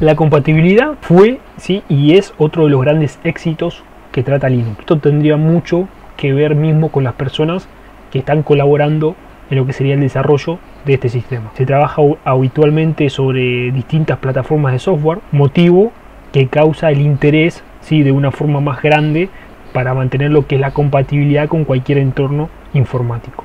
La compatibilidad fue ¿sí? y es otro de los grandes éxitos que trata Linux. Esto tendría mucho que ver mismo con las personas que están colaborando en lo que sería el desarrollo de este sistema. Se trabaja habitualmente sobre distintas plataformas de software, motivo que causa el interés ¿sí? de una forma más grande para mantener lo que es la compatibilidad con cualquier entorno informático.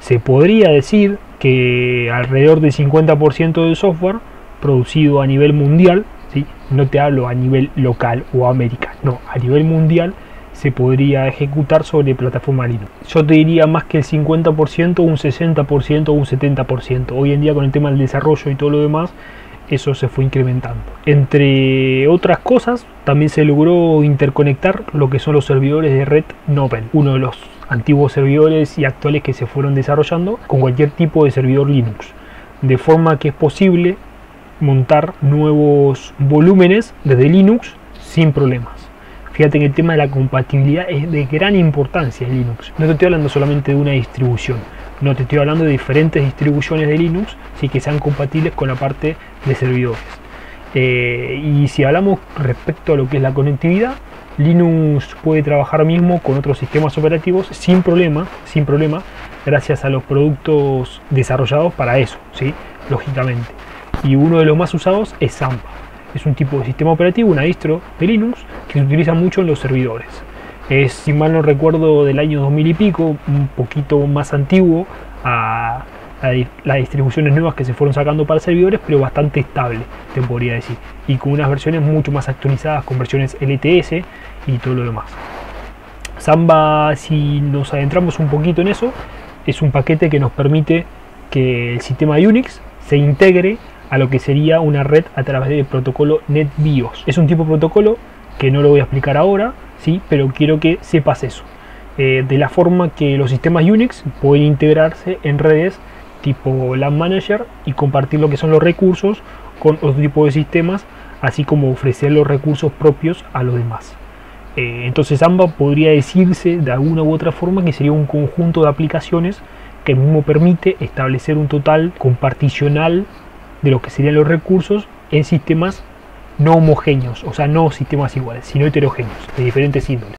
Se podría decir que alrededor del 50% del software producido a nivel mundial, ¿sí? no te hablo a nivel local o americano, no, a nivel mundial se podría ejecutar sobre plataforma Linux. Yo te diría más que el 50%, un 60% o un 70%. Hoy en día con el tema del desarrollo y todo lo demás, eso se fue incrementando. Entre otras cosas, también se logró interconectar lo que son los servidores de red Nobel, uno de los antiguos servidores y actuales que se fueron desarrollando con cualquier tipo de servidor Linux, de forma que es posible montar nuevos volúmenes desde Linux sin problemas. Fíjate que el tema de la compatibilidad es de gran importancia en Linux. No te estoy hablando solamente de una distribución, no te estoy hablando de diferentes distribuciones de Linux, sí que sean compatibles con la parte de servidores. Eh, y si hablamos respecto a lo que es la conectividad, Linux puede trabajar mismo con otros sistemas operativos sin problema, sin problema, gracias a los productos desarrollados para eso, ¿sí? lógicamente. Y uno de los más usados es Samba. Es un tipo de sistema operativo, una distro de Linux que se utiliza mucho en los servidores. Es, si mal no recuerdo, del año 2000 y pico, un poquito más antiguo a, las distribuciones nuevas que se fueron sacando para servidores, pero bastante estable, te podría decir. Y con unas versiones mucho más actualizadas, con versiones LTS y todo lo demás. Samba, si nos adentramos un poquito en eso, es un paquete que nos permite que el sistema Unix se integre a lo que sería una red a través del protocolo NetBIOS. Es un tipo de protocolo que no lo voy a explicar ahora, sí, pero quiero que sepas eso. Eh, de la forma que los sistemas Unix pueden integrarse en redes tipo LAN Manager y compartir lo que son los recursos con otro tipo de sistemas, así como ofrecer los recursos propios a los demás. Eh, entonces AMBA podría decirse de alguna u otra forma que sería un conjunto de aplicaciones que mismo permite establecer un total comparticional de lo que serían los recursos en sistemas no homogéneos, o sea, no sistemas iguales, sino heterogéneos, de diferentes índoles.